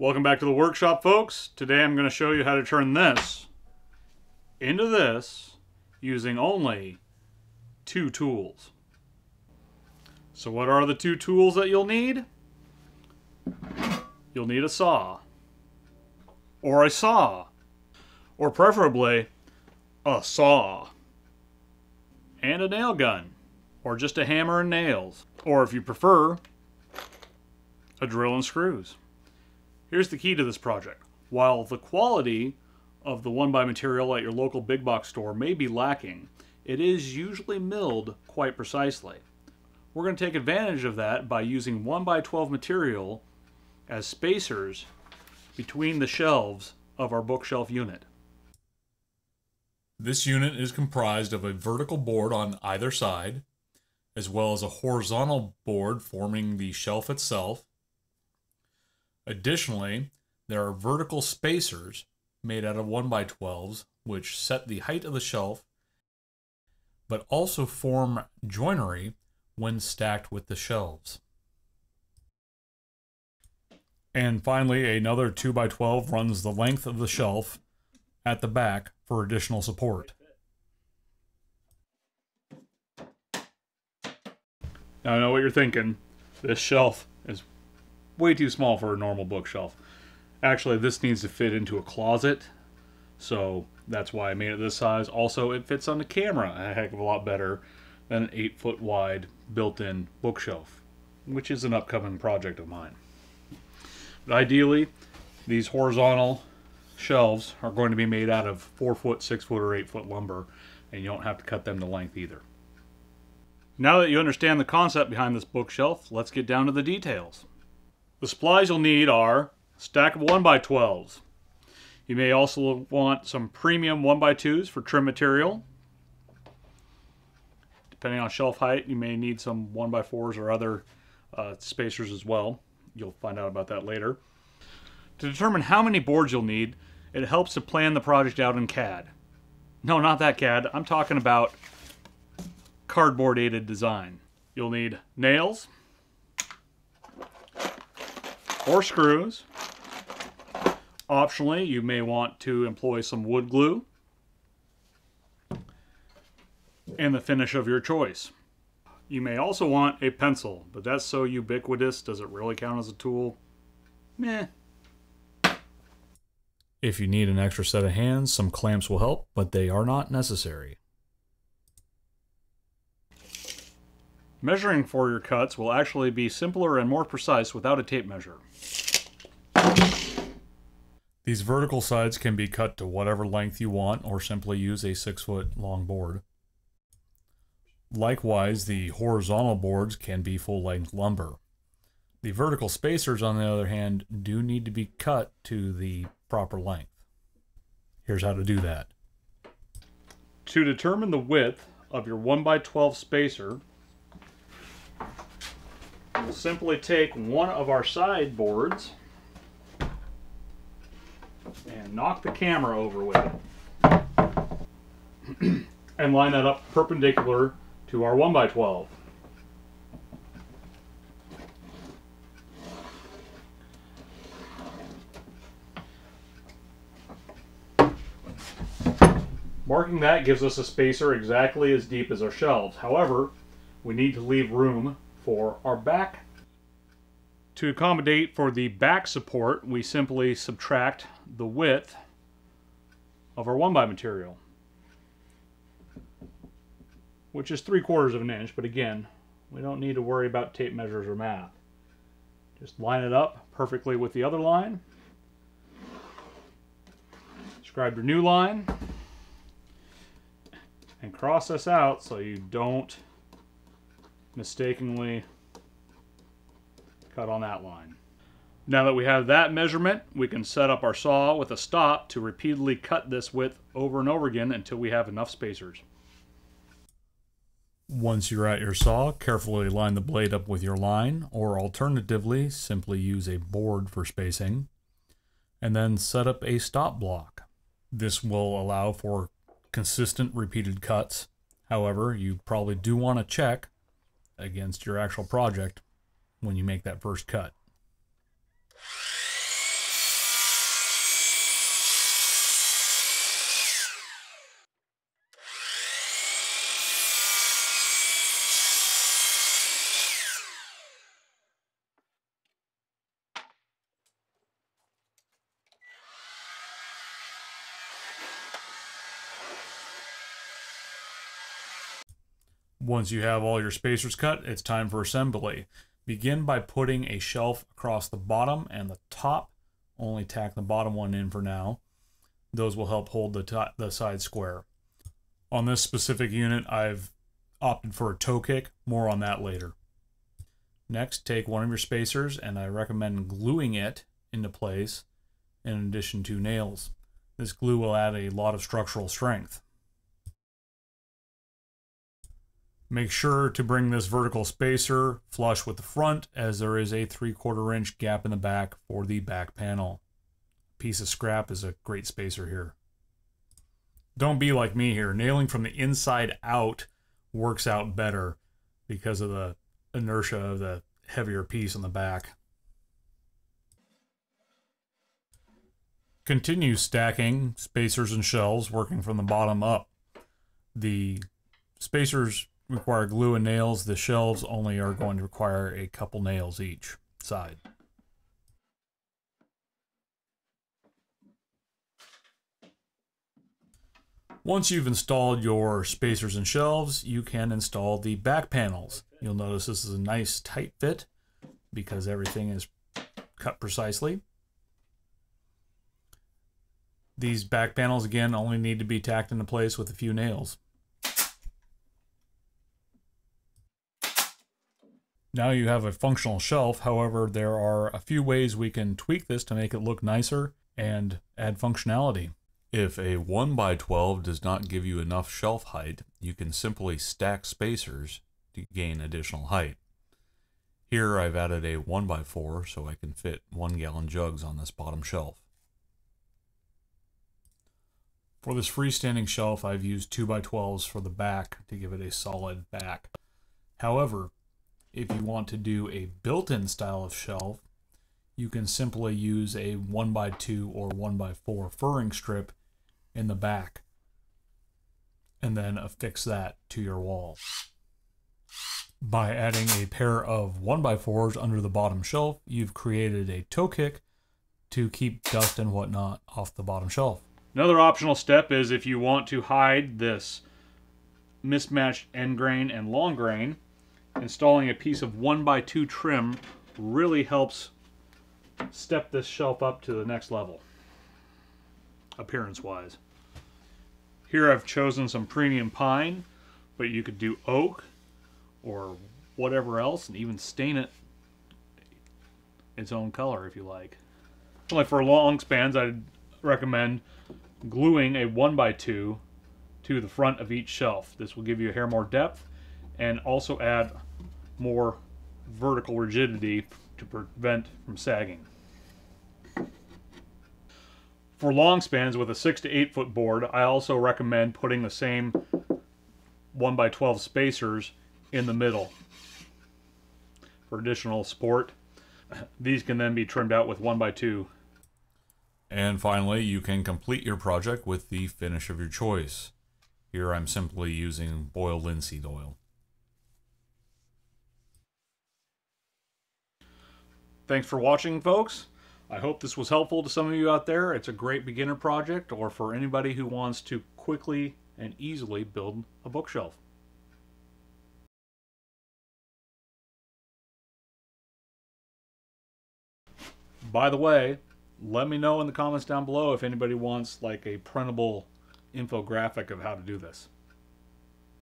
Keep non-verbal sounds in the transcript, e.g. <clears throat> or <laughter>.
Welcome back to the workshop, folks. Today I'm going to show you how to turn this into this using only two tools. So what are the two tools that you'll need? You'll need a saw, or a saw, or preferably a saw, and a nail gun, or just a hammer and nails, or if you prefer, a drill and screws. Here's the key to this project. While the quality of the one by material at your local big box store may be lacking, it is usually milled quite precisely. We're going to take advantage of that by using 1x12 material as spacers between the shelves of our bookshelf unit. This unit is comprised of a vertical board on either side, as well as a horizontal board forming the shelf itself, Additionally, there are vertical spacers made out of 1x12s which set the height of the shelf, but also form joinery when stacked with the shelves. And finally, another 2x12 runs the length of the shelf at the back for additional support. Now I know what you're thinking. This shelf way too small for a normal bookshelf. Actually, this needs to fit into a closet, so that's why I made it this size. Also, it fits on the camera a heck of a lot better than an 8 foot wide built-in bookshelf, which is an upcoming project of mine. But ideally, these horizontal shelves are going to be made out of 4 foot, 6 foot, or 8 foot lumber, and you don't have to cut them to length either. Now that you understand the concept behind this bookshelf, let's get down to the details. The supplies you'll need are stackable 1x12s. You may also want some premium 1x2s for trim material. Depending on shelf height, you may need some 1x4s or other uh, spacers as well. You'll find out about that later. To determine how many boards you'll need, it helps to plan the project out in CAD. No, not that CAD. I'm talking about cardboard aided design. You'll need nails, or screws. Optionally, you may want to employ some wood glue and the finish of your choice. You may also want a pencil, but that's so ubiquitous, does it really count as a tool? Meh. If you need an extra set of hands, some clamps will help, but they are not necessary. Measuring for your cuts will actually be simpler and more precise without a tape measure. These vertical sides can be cut to whatever length you want or simply use a 6 foot long board. Likewise, the horizontal boards can be full length lumber. The vertical spacers, on the other hand, do need to be cut to the proper length. Here's how to do that. To determine the width of your 1x12 spacer, We'll simply take one of our side boards and knock the camera over with it. <clears throat> and line that up perpendicular to our 1x12. Marking that gives us a spacer exactly as deep as our shelves. However, we need to leave room for our back. To accommodate for the back support, we simply subtract the width of our 1 by material, which is 3 quarters of an inch, but again, we don't need to worry about tape measures or math. Just line it up perfectly with the other line. Scribe your new line and cross this out so you don't mistakenly cut on that line. Now that we have that measurement, we can set up our saw with a stop to repeatedly cut this width over and over again until we have enough spacers. Once you're at your saw, carefully line the blade up with your line, or alternatively, simply use a board for spacing, and then set up a stop block. This will allow for consistent repeated cuts. However, you probably do want to check against your actual project when you make that first cut. Once you have all your spacers cut, it's time for assembly. Begin by putting a shelf across the bottom and the top. Only tack the bottom one in for now. Those will help hold the, top, the side square. On this specific unit, I've opted for a toe kick. More on that later. Next, take one of your spacers and I recommend gluing it into place in addition to nails. This glue will add a lot of structural strength. Make sure to bring this vertical spacer flush with the front as there is a 3 quarter inch gap in the back for the back panel. A piece of scrap is a great spacer here. Don't be like me here. Nailing from the inside out works out better because of the inertia of the heavier piece on the back. Continue stacking spacers and shelves working from the bottom up. The spacers require glue and nails. The shelves only are going to require a couple nails each side. Once you've installed your spacers and shelves, you can install the back panels. You'll notice this is a nice tight fit because everything is cut precisely. These back panels, again, only need to be tacked into place with a few nails. Now you have a functional shelf, however, there are a few ways we can tweak this to make it look nicer and add functionality. If a 1x12 does not give you enough shelf height, you can simply stack spacers to gain additional height. Here I've added a 1x4 so I can fit 1 gallon jugs on this bottom shelf. For this freestanding shelf I've used 2x12s for the back to give it a solid back. However, if you want to do a built-in style of shelf, you can simply use a 1x2 or 1x4 furring strip in the back and then affix that to your wall. By adding a pair of 1x4s under the bottom shelf, you've created a toe kick to keep dust and whatnot off the bottom shelf. Another optional step is if you want to hide this mismatched end grain and long grain, installing a piece of 1x2 trim really helps step this shelf up to the next level appearance wise. Here I've chosen some premium pine, but you could do oak or whatever else and even stain it its own color if you like. Only for long spans I'd recommend gluing a 1x2 to the front of each shelf. This will give you a hair more depth and also add more vertical rigidity to prevent from sagging. For long spans with a 6 to 8 foot board, I also recommend putting the same 1 by 12 spacers in the middle for additional support. These can then be trimmed out with 1 by 2 And finally, you can complete your project with the finish of your choice. Here I'm simply using boiled linseed oil. Thanks for watching, folks. I hope this was helpful to some of you out there. It's a great beginner project or for anybody who wants to quickly and easily build a bookshelf. By the way, let me know in the comments down below if anybody wants like a printable infographic of how to do this.